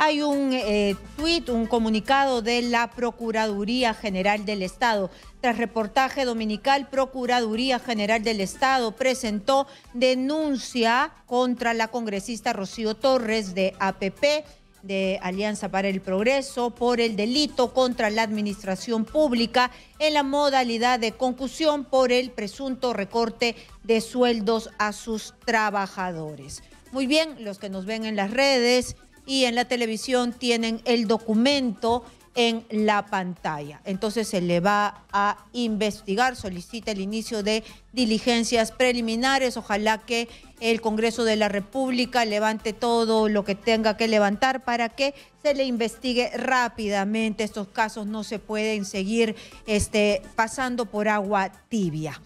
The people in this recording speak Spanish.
Hay un eh, tuit, un comunicado de la Procuraduría General del Estado. Tras reportaje dominical, Procuraduría General del Estado presentó denuncia contra la congresista Rocío Torres de APP de Alianza para el Progreso por el delito contra la administración pública en la modalidad de concusión por el presunto recorte de sueldos a sus trabajadores. Muy bien, los que nos ven en las redes y en la televisión tienen el documento en la pantalla. Entonces se le va a investigar, solicita el inicio de diligencias preliminares. Ojalá que el Congreso de la República levante todo lo que tenga que levantar para que se le investigue rápidamente. Estos casos no se pueden seguir este, pasando por agua tibia.